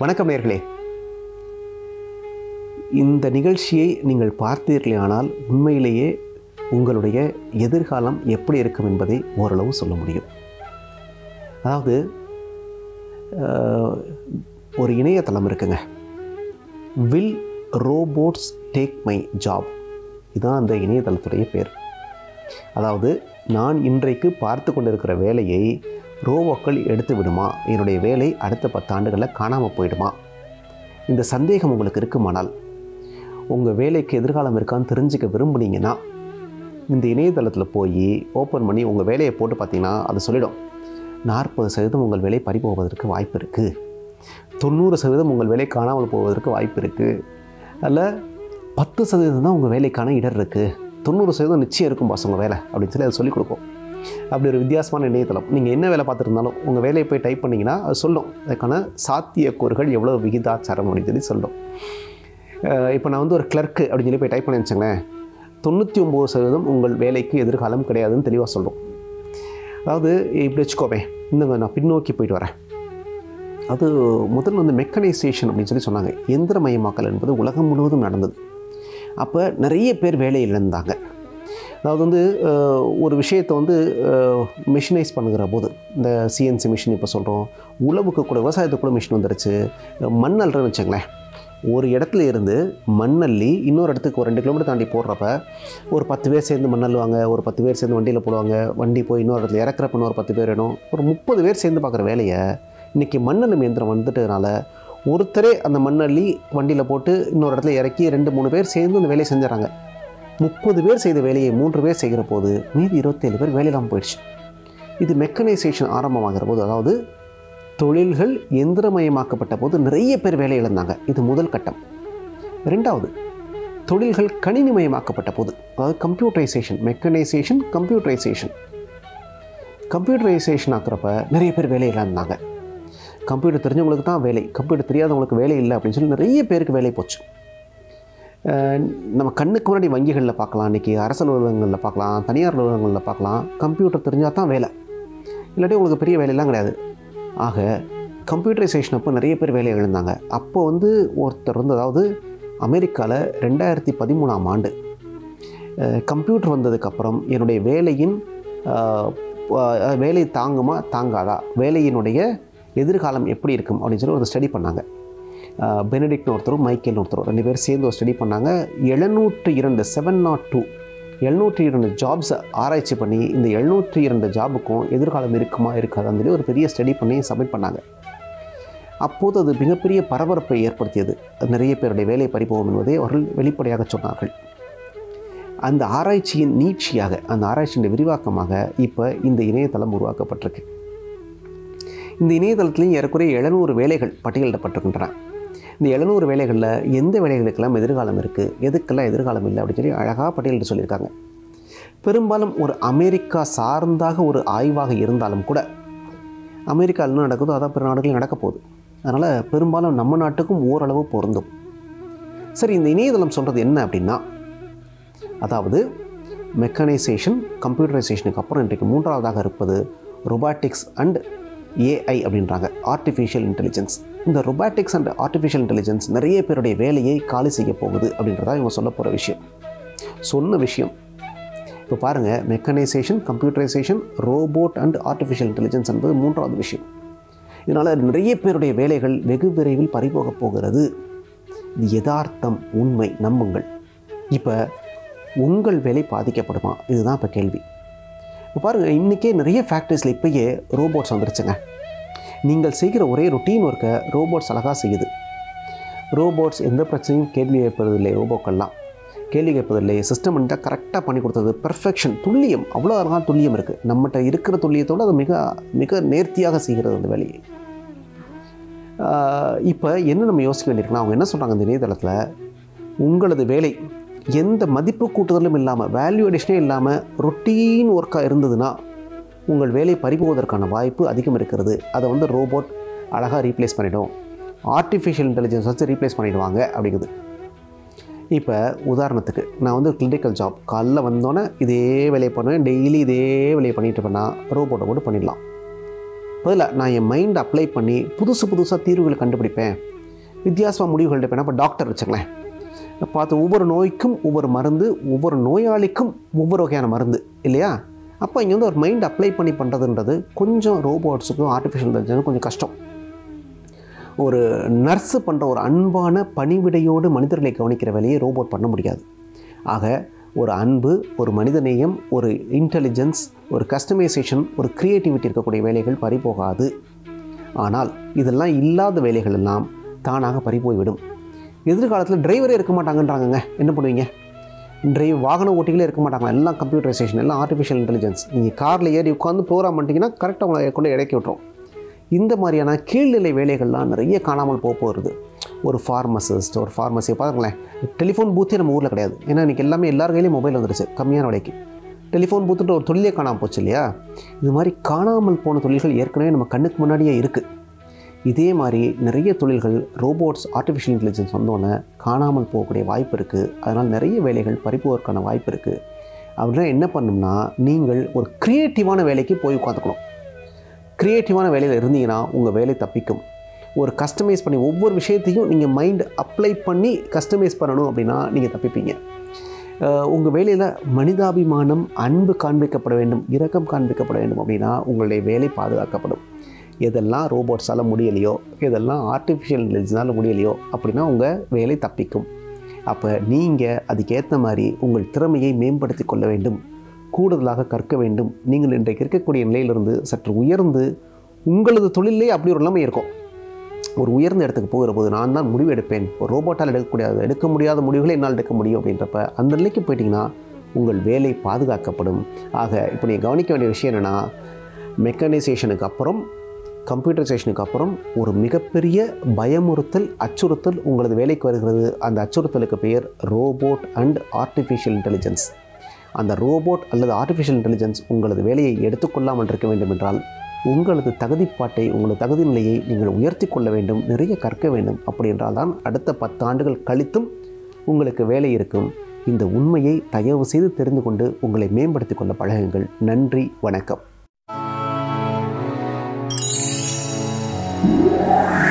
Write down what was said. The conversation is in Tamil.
வணக்கம் நேர்களே. இந்த நிகழ்ச்சியை நீங்கள் பார்த்தீர்களானால் உண்மையிலேயே உங்களுடைய எதிர்காலம் எப்படி இருக்கும் என்பதை ஓரளவு சொல்ல முடியும். அதாவது ஒரு இணையதளம் இருக்குங்க. Will robots take my job இதுதான் அந்த இணையதளத்துடைய பேர். அதாவது நான் இன்றைக்கு பார்த்து கொண்டிருக்கிற வேலையை ரோவோக்கள் எடுத்து விடுமா? என்னுடைய வேலை அடுத்த பத்தாண்டுகளில் காணாமல் போயிடுமா? இந்த சந்தேகம் உங்களுக்கு இருக்குமானால் உங்கள் வேலைக்கு எதிர்காலம் இருக்கான்னு தெரிஞ்சுக்க விரும்புனீங்கன்னா இந்த இணையதளத்தில் போய் ஓப்பன் பண்ணி உங்கள் வேலையை போட்டு பார்த்தீங்கன்னா அது சொல்லிடும். நாற்பது சதவீதம் உங்கள் வேலை பறிபோவதற்கு வாய்ப்பு இருக்குது தொண்ணூறு சதவீதம் உங்கள் வேலை காணாமல் போவதற்கு வாய்ப்பு இருக்குது அதில் பத்து சதவீதம் தான் உங்கள் வேலைக்கான இடர் இருக்குது தொண்ணூறு சதவீதம் நிச்சயம் இருக்கும் பாஸ் உங்கள் வேலை அப்படின்னு சொல்லி அதை சொல்லிக் கொடுக்கும். அப்படி ஒரு வித்தியாசமான இணையதளம். நீங்கள் என்ன வேலை பார்த்துருந்தாலும் உங்கள் வேலையை போய் டைப் பண்ணிங்கன்னா அது சொல்லும். அதுக்கான சாத்தியக்கூறுகள் எவ்வளோ விகிதாச்சாரம் அப்படின்னு சொல்லி சொல்லும். இப்போ நான் வந்து ஒரு கிளர்க்கு அப்படின்னு சொல்லி போய் டைப் பண்ணி வச்சுங்களேன் தொண்ணூற்றி ஒம்பது சதவீதம் உங்கள் வேலைக்கு எதிர்காலம் கிடையாதுன்னு தெளிவாக சொல்லும். அதாவது இப்படி வச்சுக்கோவேன் இந்த நான் பின்னோக்கி போயிட்டு வரேன். அது முதல்ல வந்து மெக்கனைசேஷன் அப்படின்னு சொல்லி சொன்னாங்க. எந்திரமயமாக்கல் என்பது உலகம் முழுவதும் நடந்தது. அப்போ நிறைய பேர் வேலையில் இருந்தாங்க அதாவது வந்து ஒரு விஷயத்தை வந்து மிஷினைஸ் பண்ணுகிற போது இந்த சிஎன்சி மிஷின் இப்போ சொல்கிறோம் உழவுக்கு கூட விவசாயத்துக்கு கூட மிஷின் வந்துடுச்சு மண் அள்ளுறேன்னு வச்சுங்களேன் ஒரு இடத்துல இருந்து மண்ணள்ளி இன்னொரு இடத்துக்கு ஒரு ரெண்டு கிலோமீட்டர் தாண்டி போடுறப்ப ஒரு பத்து பேர் சேர்ந்து மண் அள்ளுவாங்க ஒரு பத்து பேர் சேர்ந்து வண்டியில் போடுவாங்க வண்டி போய் இன்னொரு இடத்துல இறக்குறப்ப இன்னொரு பத்து பேர் வேணும். ஒரு முப்பது பேர் சேர்ந்து பார்க்குற வேலையை இன்றைக்கி மண்ணல்லும் இயந்திரம் வந்துட்டதுனால ஒருத்தரே அந்த மண்ணள்ளி வண்டியில் போட்டு இன்னொரு இடத்துல இறக்கி ரெண்டு மூணு பேர் சேர்ந்து அந்த வேலையை செஞ்சுறாங்க முப்பது பேர் செய்த வேலையை மூன்று பேர் செய்கிற போது மீதி இருபத்தேழு பேர் வேலை இல்லாமல் போயிடுச்சு. இது மெக்கனைசேஷன் ஆரம்பமாகிற போது அதாவது தொழில்கள் எந்திரமயமாக்கப்பட்ட போது நிறைய பேர் வேலை இழந்தாங்க. இது முதல் கட்டம். ரெண்டாவது தொழில்கள் கணினிமயமாக்கப்பட்ட போது அதாவது கம்ப்யூட்டரைசேஷன் மெக்கனைசேஷன் கம்ப்யூட்டரைசேஷன் கம்ப்யூட்டரைசேஷன் ஆக்குறப்ப நிறைய பேர் வேலை இழந்தாங்க. கம்ப்யூட்டர் தெரிஞ்சவங்களுக்கு தான் வேலை கம்ப்யூட்டர் தெரியாதவங்களுக்கு வேலை இல்லை அப்படின்னு சொல்லி நிறைய பேருக்கு வேலை போச்சு. நம்ம கண்ணுக்கு முன்னாடி வங்கிகளில் பார்க்கலாம். இன்றைக்கி அரசு அலுவலகங்களில் பார்க்கலாம். தனியார் அலுவலகங்களில் பார்க்கலாம். கம்ப்யூட்டர் தெரிஞ்சால் தான் வேலை. இல்லாட்டி உங்களுக்கு பெரிய வேலையெல்லாம் கிடையாது. ஆக கம்ப்யூட்டரைசேஷன் அப்போ நிறைய பேர் வேலையை எழுந்தாங்க அப்போ வந்து ஒருத்தர் வந்து அதாவது அமெரிக்காவில் ரெண்டாயிரத்தி பதிமூணாம் ஆண்டு கம்ப்யூட்டர் வந்ததுக்கப்புறம் என்னுடைய வேலையின் வேலை தாங்குமா தாங்காதா? வேலையினுடைய எதிர்காலம் எப்படி இருக்கும்? அப்படின்னு சொல்லி ஒரு ஸ்டடி பண்ணாங்க. பெனடிக்ட்னு ஒருத்தரும் மைக்கேல்னு ஒருத்தரும் ரெண்டு பேரும் சேர்ந்து ஒரு ஸ்டடி பண்ணாங்க. எழுநூற்று இரண்டு செவன் நாட் டூ எழுநூற்றி இரண்டு ஜாப்ஸை ஆராய்ச்சி பண்ணி இந்த எழுநூற்றி இரண்டு ஜாபுக்கும் எதிர்காலம் இருக்குமா இருக்காதான்னு சொல்லி ஒரு பெரிய ஸ்டடி பண்ணி சப்மிட் பண்ணாங்க. அப்போது அது மிகப்பெரிய பரபரப்பை ஏற்படுத்தியது. அது நிறைய பேருடைய வேலை பறிப்போம் என்பதை அவர்கள் வெளிப்படையாக சொன்னார்கள். அந்த ஆராய்ச்சியின் நீட்சியாக அந்த ஆராய்ச்சியின் விரிவாக்கமாக இப்போ இந்த இணையதளம் உருவாக்கப்பட்டிருக்கு. இந்த இணையதளத்திலையும் ஏறக்குறைய எழுநூறு வேலைகள் பட்டியலிடப்பட்டிருக்கின்றன. இந்த எழுநூறு வேலைகளில் எந்த வேலைகளுக்கெல்லாம் எதிர்காலம் இருக்குது எதுக்கெல்லாம் எதிர்காலம் இல்லை? அப்படின்னு சொல்லி அழகாக பட்டியலிட்டு சொல்லியிருக்காங்க. பெரும்பாலும் ஒரு அமெரிக்கா சார்ந்தாக ஒரு ஆய்வாக இருந்தாலும் கூட அமெரிக்காவில் என்ன நடக்குதோ அதான் பிற நாடுகளில் நடக்க போகுது. அதனால் பெரும்பாலும் நம்ம நாட்டுக்கும் ஓரளவு பொருந்தும். சரி இந்த இணையதளம் சொல்கிறது என்ன அப்படின்னா அதாவது மெக்கனைசேஷன் கம்ப்யூட்டரைசேஷனுக்கு அப்புறம் இன்றைக்கு மூன்றாவதாக இருப்பது ரொபாட்டிக்ஸ் அண்ட் ஏஐ அப்படின்றாங்க. ஆர்டிஃபிஷியல் இன்டெலிஜென்ஸ் இந்த ரொபாட்டிக்ஸ் அண்ட் ஆர்டிஃபிஷியல் இன்டெலிஜென்ஸ் நிறைய பேருடைய வேலையை காலி செய்ய போகுது அப்படின்றதா இவங்க சொல்ல போகிற விஷயம். சொன்ன விஷயம். இப்போ பாருங்கள் mechanisation computerisation robot and artificial intelligence என்பது மூன்றாவது விஷயம். இதனால் நிறைய பேருடைய வேலைகள் வெகு விரைவில் பறிபோகப் போகிறது. இது யதார்த்தம் உண்மை நம்புங்கள். இப்போ உங்கள் வேலை பாதிக்கப்படுமா? இதுதான் இப்போ கேள்வி. இப்போ பாருங்கள் இன்றைக்கே நிறைய ஃபேக்ட்ரிஸில் இப்போயே ரோபோட்ஸ் வந்துருச்சுங்க. நீங்கள் செய்கிற ஒரே ரொட்டீன் ஒர்க்கை ரோபோட்ஸ் அழகாக செய்யுது. ரோபோட்ஸ் எந்த பிரச்சனையும் கேள்வி கேட்பதில்லை ரோபோக்கெல்லாம் கேள்வி கேட்பதில்லை. சிஸ்டம் பண்ணிட்டால் கரெக்டாக பண்ணி கொடுத்தது பர்ஃபெக்ஷன் துல்லியம். அவ்வளோ அழகான துல்லியம் இருக்குது நம்மகிட்ட இருக்கிற துல்லியத்தோடு அது மிக மிக நேர்த்தியாக செய்கிறது அந்த வேலையை. இப்போ என்ன நம்ம யோசிக்க வேண்டியிருக்குன்னா அவங்க என்ன சொல்கிறாங்க இந்த இணையதளத்தில்? உங்களது வேலை எந்த மதிப்பு கூட்டுதலும் இல்லாமல் வேல்யூ அடிஷனே இல்லாமல் ரொட்டீன் ஒர்க்காக இருந்ததுன்னா உங்கள் வேலை பறிபோவதற்கான வாய்ப்பு அதிகம் இருக்கிறது. அதை வந்து ரோபோட் அழகாக ரீப்ளேஸ் பண்ணிடும். ஆர்டிஃபிஷியல் இன்டெலிஜென்ஸ் வச்சு ரீப்ளேஸ் பண்ணிடுவாங்க அப்படிங்குது. இப்போ உதாரணத்துக்கு நான் வந்து கிளினிக்கல் ஜாப் காலைல வந்தோன்னே இதே வேலையை பண்ணுவேன். டெய்லி இதே வேலையை பண்ணிட்டு இருப்பேன்னா ரோபோட்டை கூட பண்ணிடலாம். பதிலாக நான் என் மைண்ட் அப்ளை பண்ணி புதுசு புதுசாக தீர்வுகளை கண்டுபிடிப்பேன். வித்தியாசமாக முடிவுகள் எடுப்பேன். இப்போ டாக்டர் வச்சுக்கலேன். பார்த்து ஒவ்வொரு நோய்க்கும் ஒவ்வொரு மருந்து ஒவ்வொரு நோயாளிக்கும் ஒவ்வொரு வகையான மருந்து இல்லையா? அப்போ இங்கே வந்து ஒரு மைண்ட் அப்ளை பண்ணி பண்ணுறதுன்றது கொஞ்சம் ரோபோட்ஸுக்கும் ஆர்டிஃபிஷியல் இன்டெலிஜென்ஸுக்கும் கொஞ்சம் கஷ்டம். ஒரு நர்ஸு பண்ணுற ஒரு அன்பான பணிவிடையோடு மனிதர்களை கவனிக்கிற வேலையை ரோபோட் பண்ண முடியாது. ஆக ஒரு அன்பு ஒரு மனிதநேயம் ஒரு இன்டெலிஜென்ஸ் ஒரு கஸ்டமைசேஷன் ஒரு க்ரியேட்டிவிட்டி இருக்கக்கூடிய வேலைகள் பறிபோகாது. ஆனால் இதெல்லாம் இல்லாத வேலைகள் எல்லாம் தானாக பறிபோய்விடும். எதிர்காலத்தில் டிரைவரே இருக்க மாட்டாங்கன்றாங்கங்க. என்ன பண்ணுவீங்க? இன்றைய வாகன ஓட்டிகளே இருக்க மாட்டாங்க எல்லாம் கம்ப்யூட்டரைசேஷன் எல்லாம் ஆர்டிஃபிஷியல் இன்டெலிஜென்ஸ் நீங்கள் காரில் ஏறி உட்காந்து ப்ரோக்ராம் பண்ணிட்டீங்கன்னா கரெக்டாக உங்களை கொண்டு இறக்கி விட்ரும் இந்த மாதிரியான கீழ்நிலை வேலைகள்லாம் நிறைய காணாமல் போக போகிறது ஒரு ஃபார்மசிஸ்ட் ஒரு ஃபார்மசி பாருங்களேன். டெலிஃபோன் பூத்தே நம்ம ஊரில் கிடையாது. ஏன்னா இன்றைக்கி எல்லாமே எல்லார் கையிலையும் மொபைல் வந்துருச்சு கம்மியான விலைக்கு. டெலிஃபோன் பூத்துன்ற ஒரு தொழிலே காணாமல் போச்சு இல்லையா? இது மாதிரி காணாமல் போன தொழில்கள் ஏற்கனவே நம்ம கண்ணுக்கு முன்னாடியே இருக்குது இதே மாதிரி நிறைய தொழில்கள் ரோபோட்ஸ் ஆர்டிஃபிஷியல் இன்டெலிஜென்ஸ் வந்தோன்னே காணாமல் போகக்கூடிய வாய்ப்பு இருக்குது அதனால் நிறைய வேலைகள் பறிப்போவதற்கான வாய்ப்பு இருக்குது அப்படின்னா என்ன பண்ணணும்னா நீங்கள் ஒரு க்ரியேட்டிவான வேலைக்கு போய் உட்காந்துக்கணும் க்ரியேட்டிவான வேலையில் இருந்தீங்கன்னா உங்கள் வேலை தப்பிக்கும். ஒரு கஸ்டமைஸ் பண்ணி ஒவ்வொரு விஷயத்தையும் நீங்கள் மைண்ட் அப்ளை பண்ணி கஸ்டமைஸ் பண்ணணும் அப்படின்னா நீங்கள் தப்பிப்பீங்க. உங்கள் வேலையில் மனிதாபிமானம் அன்பு காண்பிக்கப்பட வேண்டும் இரக்கம் காண்பிக்கப்பட வேண்டும் அப்படின்னா உங்களுடைய வேலை பாதுகாக்கப்படும். எதெல்லாம் ரோபோட்ஸால் முடியலையோ எதெல்லாம் ஆர்டிஃபிஷியல் இன்டெலிஜென்ஸால் முடியலையோ அப்படின்னா உங்கள் வேலை தப்பிக்கும். அப்போ நீங்கள் அதுக்கேற்ற மாதிரி உங்கள் திறமையை மேம்படுத்தி கொள்ள வேண்டும். கூடுதலாக கற்க வேண்டும். நீங்கள் இன்றைக்கு இருக்கக்கூடிய நிலையிலிருந்து சற்று உயர்ந்து உங்களது தொழிலே அப்படி ஒரு நிலைமை இருக்கும். ஒரு உயர்ந்த இடத்துக்கு போகிற போது நான் தான் முடிவு எடுப்பேன். ஒரு ரோபோட்டால் எடுக்கக்கூடாது எடுக்க முடியாத முடிவுகளை என்னால் எடுக்க முடியும் அப்படின்றப்ப அந்த நிலைக்கு போயிட்டீங்கன்னா உங்கள் வேலை பாதுகாக்கப்படும். ஆக இப்போ நீங்கள் கவனிக்க வேண்டிய விஷயம் என்னென்னா மெக்கனைசேஷனுக்கு அப்புறம் கம்ப்யூட்டரைசேஷனுக்கு அப்புறம் ஒரு மிகப்பெரிய பயமுறுத்தல் அச்சுறுத்தல் உங்களது வேலைக்கு வருகிறது. அந்த அச்சுறுத்தலுக்கு பெயர் ரோபோட் அண்ட் ஆர்டிஃபிஷியல் இன்டெலிஜென்ஸ். அந்த ரோபோட் அல்லது ஆர்டிஃபிஷியல் இன்டெலிஜென்ஸ் உங்களது வேலையை எடுத்துக்கொள்ளாமல் இருக்க வேண்டும் என்றால் உங்களது தகுதிப்பாட்டை உங்களது தகுதி நிலையை நீங்கள் உயர்த்தி கொள்ள வேண்டும் நிறைய கற்க வேண்டும். அப்படி என்றால் தான் அடுத்த பத்து ஆண்டுகள் கழித்தும் உங்களுக்கு வேலை இருக்கும். இந்த உண்மையை தயவு செய்து தெரிந்து கொண்டு உங்களை மேம்படுத்திக் கொள்ள பழகுங்கள். நன்றி வணக்கம். Música